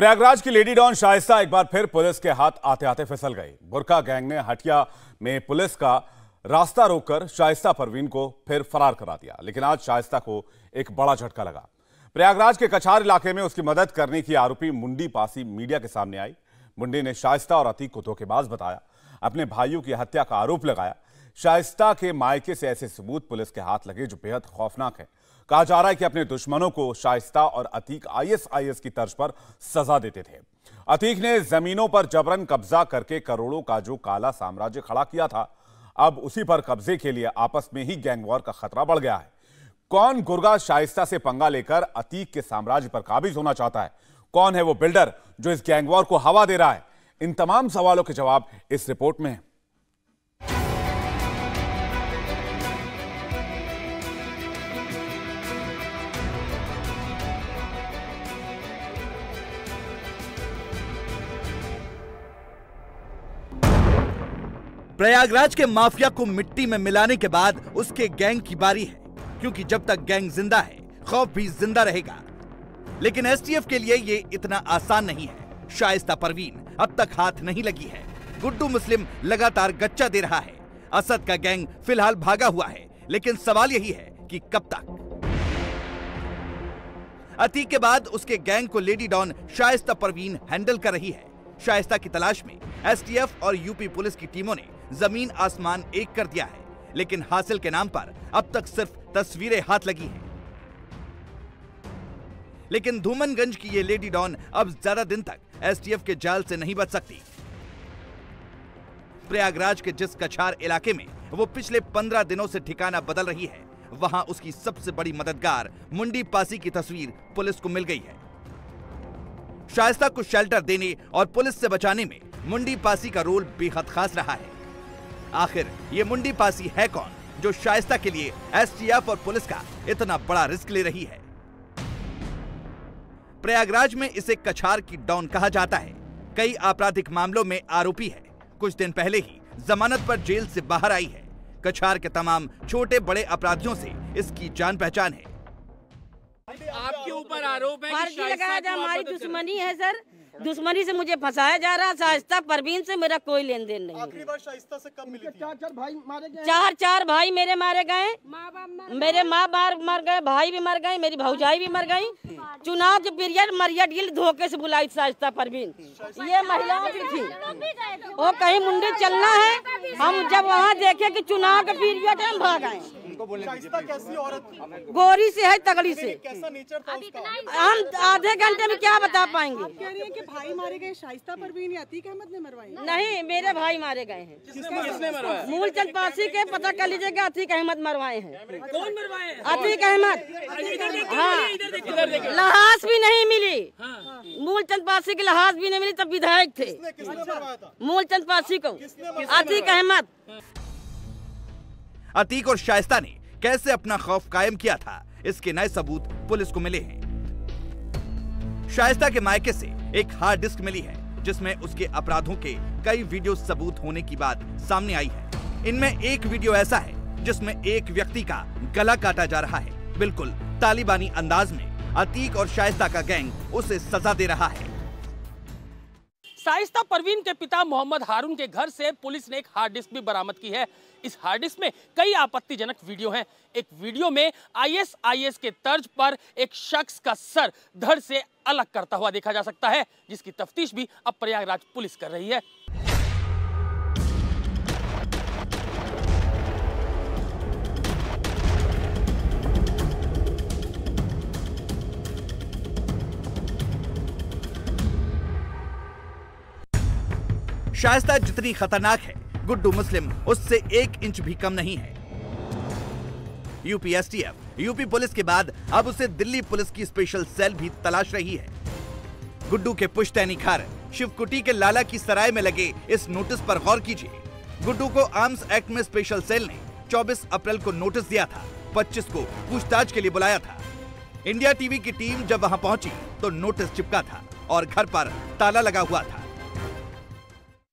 प्रयागराज की lady don Shaista एक बार फिर पुलिस के हाथ आते आते फिसल गई। बुरका गैंग ने हटिया में पुलिस का रास्ता रोककर शाइस्ता परवीन को फिर फरार करा दिया, लेकिन आज शाइस्ता को एक बड़ा झटका लगा। प्रयागराज के कछार इलाके में उसकी मदद करने की आरोपी मुंडी पासी मीडिया के सामने आई। मुंडी ने शाइस्ता और अतीक को धोखेबाज बताया, अपने भाइयों की हत्या का आरोप लगाया। शाइस्ता के मायके से ऐसे सबूत पुलिस के हाथ लगे जो बेहद खौफनाक है। कहा जा रहा है कि अपने दुश्मनों को शाइस्ता और अतीक आईएसआईएस की तर्ज पर सजा देते थे। अतीक ने जमीनों पर जबरन कब्जा करके करोड़ों का जो काला साम्राज्य खड़ा किया था, अब उसी पर कब्जे के लिए आपस में ही गैंगवॉर का खतरा बढ़ गया है। कौन गुर्गा शाइस्ता से पंगा लेकर अतीक के साम्राज्य पर काबिज होना चाहता है? कौन है वो बिल्डर जो इस गैंगवॉर को हवा दे रहा है? इन तमाम सवालों के जवाब इस रिपोर्ट में है। प्रयागराज के माफिया को मिट्टी में मिलाने के बाद उसके गैंग की बारी है, क्योंकि जब तक गैंग ज़िंदा है, खौफ भी ज़िंदा रहेगा। लेकिन एसटीएफ के लिए ये इतना आसान नहीं है। शाइस्ता परवीन अब तक हाथ नहीं लगी है। गुड्डू मुस्लिम लगातार गच्चा दे रहा है। असद का गैंग फ़िलहाल भागा हुआ है, लेकिन सवाल यही है कि कब तक? अतीक के बाद उसके गैंग को lady don Shaista Parveen handle कर रही है। शाइस्ता की तलाश में एसटीएफ और यूपी पुलिस की टीमों ने ज़मीन आसमान एक कर दिया है, लेकिन हासिल के नाम पर अब तक सिर्फ़ तस्वीरें हाथ लगी हैं। लेकिन धूमनगंज की ये लेडी डॉन अब ज़्यादा दिन तक एसटीएफ के जाल से नहीं बच सकती। प्रयागराज के जिस कछार इलाके में वो पिछले पंद्रह दिनों से ठिकाना बदल रही है, वहाँ उसकी सबसे बड़ी मददगार मुंडी पासी की तस्वीर पुलिस को मिल गई है। शायस्ता को शेल्टर देने और पुलिस से बचाने में मुंडी पासी का रोल बेहद खास रहा है। आखिर ये मुंडी पासी है कौन जो शाइस्ता के लिए एसटीएफ और पुलिस का इतना बड़ा रिस्क ले रही है? प्रयागराज में इसे कछार की डॉन कहा जाता है। कई आपराधिक मामलों में आरोपी है। कुछ दिन पहले ही जमानत पर जेल से बाहर आई है। कछार के तमाम छोटे बड़े अपराधियों से इसकी जान पहचान है। आपके ऊपर आरोप है कि लगाया जा हमारी दुश्मनी है सर। दुश्मनी से मुझे फंसाया जा रहा शाइस्ता परवीन से मेरा कोई लेन देन नहीं आखिरी बार शाइस्ता से कब मिली थी? चार चार भाई मारे गए चार चार भाई मेरे मारे गए मेरे माँ बाप मर गए भाई भी मर गए मेरी भौजाई भी मर गई। चुनाव के पीरियड मरिया डील धोखे से बुलाई शाइस्ता परवीन। ये महिलाओं की थी। वो कहीं मुंडी चलना है हम जब वहाँ देखे की चुनाव के पीरियड है हम भाग आए। शाइस्ता कैसी औरत गोरी से है तगड़ी से। कैसा नेचर था हम आधे घंटे में क्या बता पाएँगे? कह रही है कि भाई मारे गए शाइस्ता परवीन अतीक अहमद ने मरवाई? नहीं मेरे भाई मारे गए हैं। किसने मरवाया? मूलचंद पासी के पता कर लीजिएगा अतीक अहमद मरवाए हैं। कौन मरवाए हैं? अतीक अहमद हाँ। इधर देखिए। इधर देखिए। लहास भी नहीं मिली। मूलचंद पासी की लहास भी नहीं मिली तब विधायक थे। मूलचंद पासी को। अतीक अहमद अतीक और शाइस्ता ने कैसे अपना खौफ कायम किया था, इसके नए सबूत पुलिस को मिले हैं। शाइस्ता के मायके से एक हार्ड डिस्क मिली है, जिसमें उसके अपराधों के कई वीडियो सबूत होने की बात सामने आई है। इनमें एक वीडियो ऐसा है, जिसमें एक व्यक्ति का गला काटा जा रहा है। बिल्कुल तालिबानी अंदाज में अतीक और शाइस्ता का गैंग उसे सजा दे रहा है। शाइस्ता परवीन के पिता मोहम्मद हारून के घर से पुलिस ने एक हार्ड डिस्क भी बरामद की है। इस हार्ड डिस्क में कई आपत्तिजनक वीडियो हैं। एक वीडियो में आईएसआईएस के तर्ज पर एक शख्स का सर धड़ से अलग करता हुआ देखा जा सकता है, जिसकी तफ्तीश भी अब प्रयागराज पुलिस कर रही है। शाइस्ता जितनी खतरनाक है, गुड्डू मुस्लिम, उससे एक इंच भी कम नहीं है। यूपी एसटीएफ, यूपी पुलिस के बाद अब उसे दिल्ली पुलिस की स्पेशल सेल भी तलाश रही है। गुड्डू के पुश्तैनी घर, शिवकुटी के लाला की सराय में लगे इस नोटिस पर गौर कीजिए। गुड्डू को आर्म्स एक्ट में स्पेशल सेल ने 24 अप्रैल को नोटिस दिया था 25 को पूछताछ के लिए बुलाया था। इंडिया टीवी की टीम जब वहाँ पहुँची तो नोटिस चिपका था और घर पर ताला लगा हुआ था।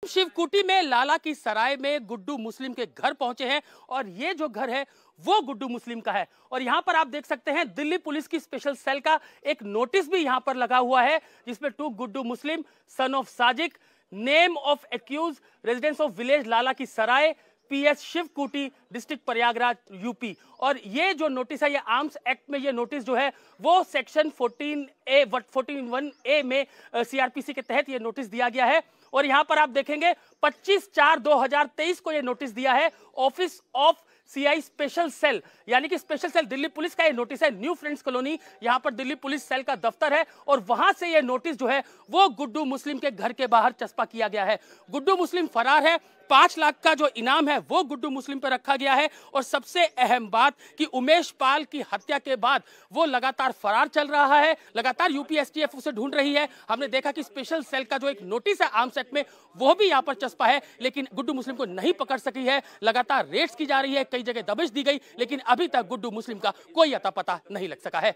शिवकुटी में लाला की सराय में गुड्डू मुस्लिम के घर पहुँचे हैं और ये जो घर है, वो गुड्डू मुस्लिम का है। और यहाँ पर आप देख सकते हैं, दिल्ली पुलिस की स्पेशल सेल का एक नोटिस भी यहाँ पर लगा हुआ है, जिसमें to Guddu Muslim, son of Sajik, name of accused, residence of village, Lala की Sarai PS Shivkuti, district Prayagraj, UP. और ये जो नोटिस है, ये आर्म्स एक्ट में ये नोटिस जो है, वो सेक्शन 14 ए 14 वन ए में सीआरपीसी के तहत ये नोटिस दिया गया है। और यहाँ पर आप देखेंगे 25 चार 2023 को यह नोटिस दिया है, office of CI special cell, यानी कि स्पेशल सेल दिल्ली पुलिस का यह नोटिस है, न्यू फ्रेंड्स कॉलोनी, यहाँ पर दिल्ली पुलिस सेल का दफ्तर है, और वहाँ से यह नोटिस जो है, वो गुड्डू मुस्लिम के घर के बाहर चस्पा किया गया है। गुड्डू मुस्लिम फरार है पाँच लाख का जो इनाम है, वो गुड्डू मुस्लिम पर रखा गया है। और सबसे अहम बात कि उमेश पाल की हत्या के बाद वो लगातार फरार चल रहा है, लगातार यूपीएसटीएफ उसे ढूंढ रही है। हमने देखा कि स्पेशल सेल का जो एक नोटिस है आर्म्स एक्ट में, वो भी यहाँ पर चस्पा है, लेकिन गुड्डू मुस्लिम को नहीं पकड़ सकी है। लगातार रेड्स की जा रही है, कई जगह दबिश दी गई, लेकिन अभी तक गुड्डू मुस्लिम का कोई अता पता नहीं लग सका है।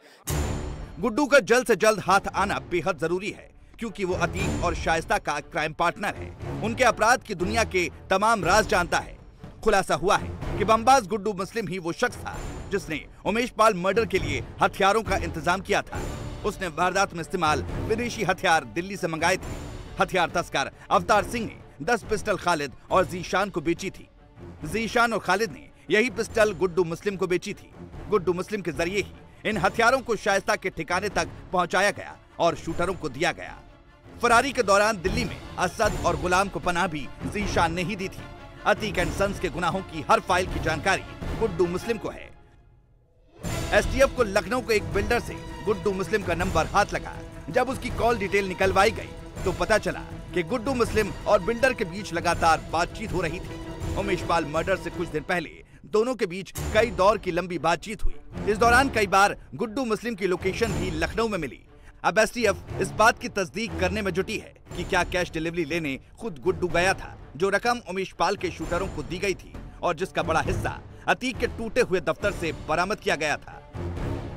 गुड्डू का जल्द से जल्द हाथ आना बेहद ज़रूरी है, क्योंकि वो अतीक और शायस्ता का क्राइम पार्टनर है। उनके अपराध की दुनिया के तमाम राज जानता है। खुलासा हुआ है कि बमबाज गुड्डू मुस्लिम ही वो शख्स था जिसने उमेश पाल मर्डर के लिए हथियारों का इंतज़ाम किया था। उसने वारदात में इस्तेमाल विदेशी हथियार दिल्ली से मंगाए थे। हथियार तस्कर अवतार सिंह ने दस पिस्टल खालिद और जीशान को बेची थी। जीशान और खालिद ने यही पिस्टल गुड्डू मुस्लिम को बेची थी। गुड्डू मुस्लिम के ज़रिए ही इन हथियारों को शायस्ता के ठिकाने तक पहुँचाया गया और शूटरों को दिया गया। फरारी के दौरान दिल्ली में असद और गुलाम को पनाह भी जीशान ने ही दी थी। अतीक एंड सन्स के गुनाहों की हर फ़ाइल की जानकारी गुड्डू मुस्लिम को है। एसटीएफ को लखनऊ के एक बिल्डर से गुड्डू मुस्लिम का नंबर हाथ लगा। जब उसकी कॉल डिटेल निकलवाई गई तो पता चला कि गुड्डू मुस्लिम और बिल्डर के बीच लगातार बातचीत हो रही थी। उमेश पाल मर्डर से कुछ दिन पहले दोनों के बीच कई दौर की लंबी बातचीत हुई। इस दौरान कई बार गुड्डू मुस्लिम की लोकेशन भी लखनऊ में मिली। अब एसटीएफ इस बात की तस्दीक करने में जुटी है कि क्या कैश डिलीवरी लेने खुद गुड्डू गया था, जो रकम उमेश पाल के शूटरों को दी गई थी और जिसका बड़ा हिस्सा अतीक के टूटे हुए दफ्तर से बरामद किया गया था।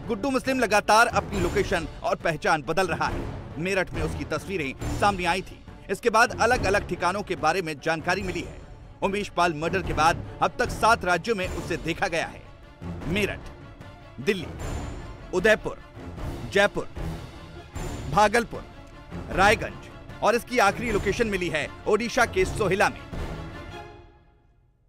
गुड्डू मुस्लिम लगातार अपनी लोकेशन और पहचान बदल रहा है। मेरठ में उसकी तस्वीरें सामने आई थी। इसके बाद अलग अलग ठिकानों के बारे में जानकारी मिली है। उमेश पाल मर्डर के बाद अब तक सात राज्यों में उसे देखा गया है। मेरठ, दिल्ली, उदयपुर, जयपुर भागलपुर, रायगंज और इसकी आखिरी लोकेशन मिली है ओडिशा के सोहिला में।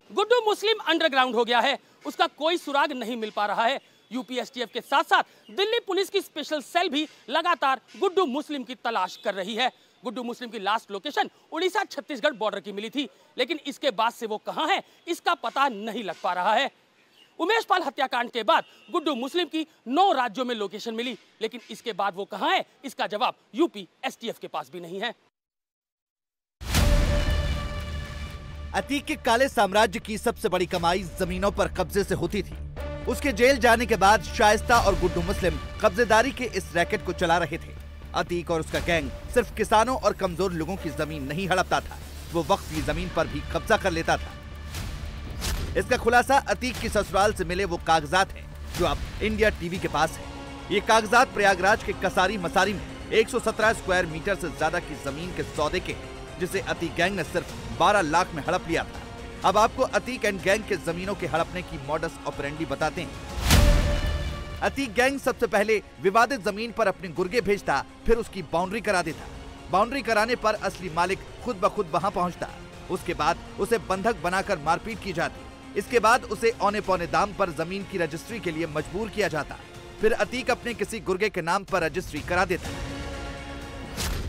गुड्डू मुस्लिम अंडरग्राउंड हो गया है। उसका कोई सुराग नहीं मिल पा रहा है। यूपीएसटीएफ के साथ साथ दिल्ली पुलिस की स्पेशल सेल भी लगातार गुड्डू मुस्लिम की तलाश कर रही है। गुड्डू मुस्लिम की last location Orissa Chhattisgarh border की मिली थी, लेकिन इसके बाद से वो कहाँ है, इसका पता नहीं लग पा रहा है। उमेश पाल हत्याकांड के बाद गुड्डू मुस्लिम की नौ राज्यों में लोकेशन मिली, लेकिन इसके बाद वो कहाँ है, इसका जवाब यूपी एसटीएफ के पास भी नहीं है। अतीक के काले साम्राज्य की सबसे बड़ी कमाई जमीनों पर कब्जे से होती थी। उसके जेल जाने के बाद शाइस्ता और गुड्डू मुस्लिम कब्जेदारी के इस रैकेट को चला रहे थे। अतीक और उसका गैंग सिर्फ़ किसानों और कमज़ोर लोगों की ज़मीन नहीं हड़पता था। वो वक्त की ज़मीन पर भी कब्जा कर लेता था। इसका खुलासा अतीक की ससुराल से मिले वो कागजात हैं, जो अब इंडिया टीवी के पास है। ये कागजात प्रयागराज के कसारी मसारी में 117 स्क्वायर मीटर से ज़्यादा की ज़मीन के सौदे के जिसे अतीक गैंग ने सिर्फ़ 12 लाख में हड़प लिया था। अब आपको अतीक एंड गैंग के जमीनों के हड़पने की मॉडस ऑपरेंडी बताते हैं। अतीक गैंग सबसे पहले विवादित ज़मीन पर अपने गुर्गे भेजता, फिर उसकी बाउंड्री करा देता। बाउंड्री कराने पर असली मालिक खुद ब खुद वहाँ पहुँचता। उसके बाद उसे बंधक बनाकर मारपीट की जाती। इसके बाद उसे औने पौने दाम पर ज़मीन की रजिस्ट्री के लिए मजबूर किया जाता। फिर अतीक अपने किसी गुर्गे के नाम पर रजिस्ट्री करा देता।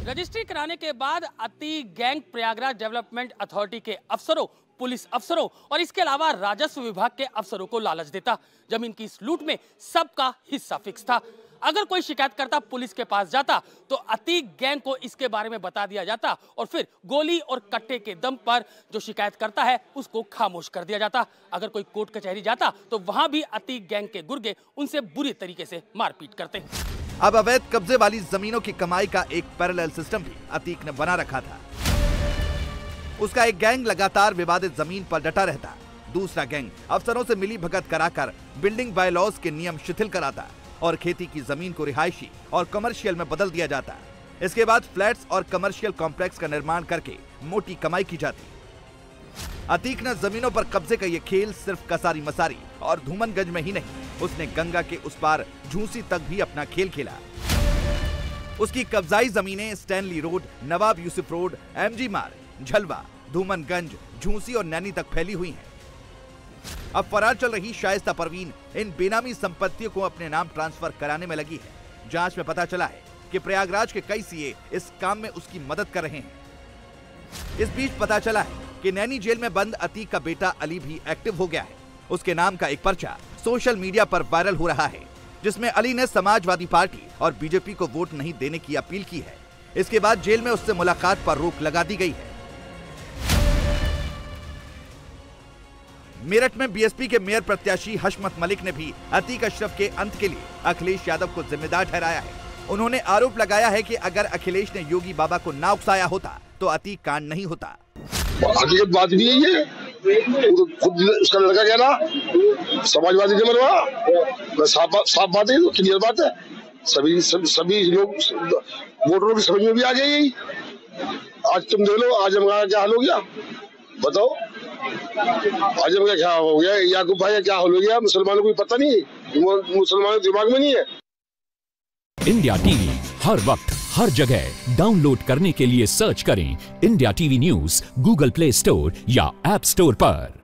रजिस्ट्री कराने के बाद Atiq gang Prayagraj development authority के अफसरों, पुलिस अफसरों और इसके अलावा राजस्व विभाग के अफसरों को लालच देता। ज़मीन की इस लूट में सबका हिस्सा फिक्स था। अगर कोई शिकायतकर्ता पुलिस के पास जाता तो अतीक गैंग को इसके बारे में बता दिया जाता और फिर गोली और कट्टे के दम पर जो शिकायत करता है, उसको खामोश कर दिया जाता। अगर कोई कोर्ट कचहरी जाता तो वहाँ भी अतीक गैंग के गुर्गे उनसे बुरी तरीके से मारपीट करते अब अवैध कब्जे वाली जमीनों की कमाई का एक पैरेलल सिस्टम भी अतीक ने बना रखा था। उसका एक गैंग लगातार विवादित ज़मीन पर डटा रहता। दूसरा गैंग अफसरों से मिली भगत कराकर बिल्डिंग बायलॉज के नियम शिथिल कराता। और खेती की ज़मीन को रिहायशी और कमर्शियल में बदल दिया जाता इसके बाद फ्लैट्स और कमर्शियल कॉम्प्लेक्स का निर्माण करके मोटी कमाई की जाती अतीक ने जमीनों पर कब्जे का ये खेल सिर्फ़ कसारी मसारी और धूमनगंज में ही नहीं, उसने गंगा के उस पार झूसी तक भी अपना खेल खेला। उसकी कब्जाई जमीनें Stanley road, Nawab Yusuf road MG मार्ग, झलवा, धूमनगंज, झूसी और नैनी तक फैली हुई हैं। अब फरार चल रही शाइस्ता परवीन इन बेनामी संपत्तियों को अपने नाम ट्रांसफ़र कराने में लगी है। जाँच में पता चला है कि प्रयागराज के कई सीए इस काम में उसकी मदद कर रहे हैं। इस बीच पता चला है कि नैनी जेल में बंद अतीक का बेटा अली भी एक्टिव हो गया है। उसके नाम का एक पर्चा सोशल मीडिया पर वायरल हो रहा है, जिसमें अली ने समाजवादी पार्टी और बीजेपी को वोट नहीं देने की अपील की है। इसके बाद जेल में उससे मुलाकात पर रोक लगा दी गई है। मेरठ में बीएसपी के मेयर प्रत्याशी हशमत मलिक ने भी अतीक अशरफ के अंत के लिए अखिलेश यादव को जिम्मेदार ठहराया है। उन्होंने आरोप लगाया है कि अगर अखिलेश ने योगी बाबा को ना उकसाया होता तो अतीक कांड नहीं होता। बात भी है खुद उसका लड़का कह रहा समाजवादी साफ़ बात- है क्लियर बात है। सभी सभी, लोग वोटरों की समझ में भी आ गई आज तुम देख लो आज़म का क्या हाल हो गया? बताओ। आज़म का क्या हो गया? याकूब भाई क्या हो गया? मुसलमानों को पता नहीं मुसलमानों दिमाग में नहीं है। इंडिया टीवी, हर वक्त, हर जगह। डाउनलोड करने के लिए सर्च करें India TV news, Google Play Store या एप स्टोर पर।